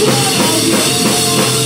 Whoa, whoa,